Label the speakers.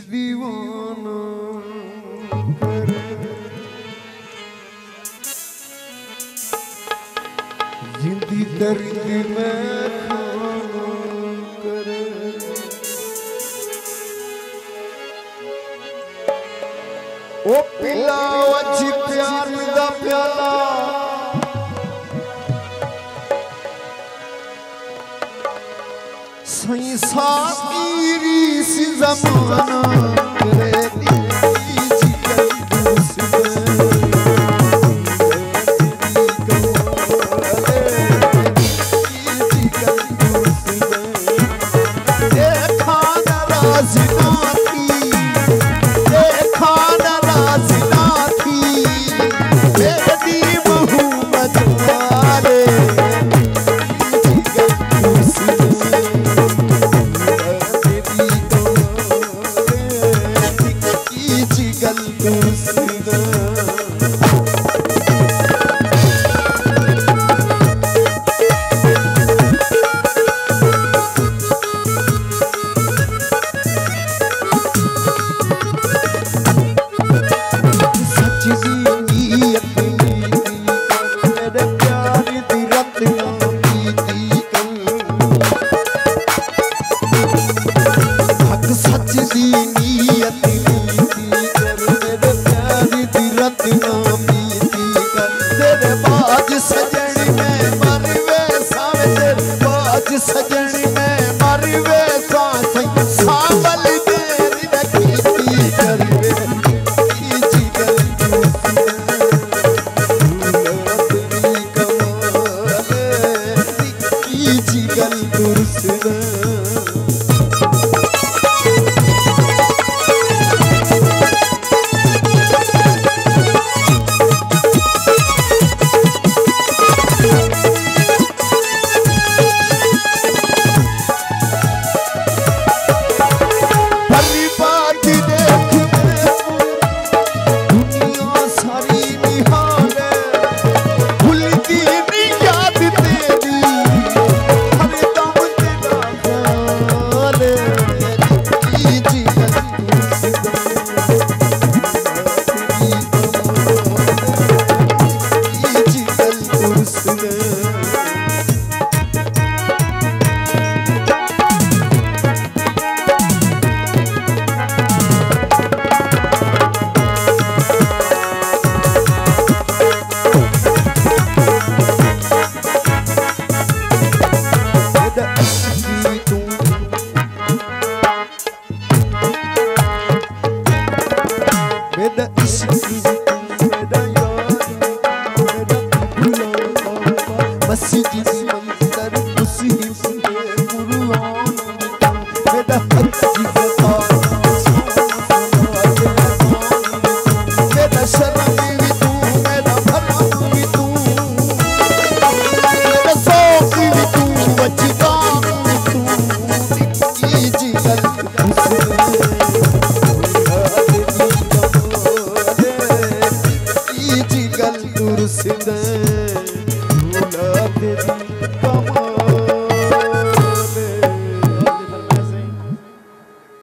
Speaker 1: दीवाना। करे। जिंदी दर्द प्यार दा प्याला। सही साकीरी amor Santo. 的一心。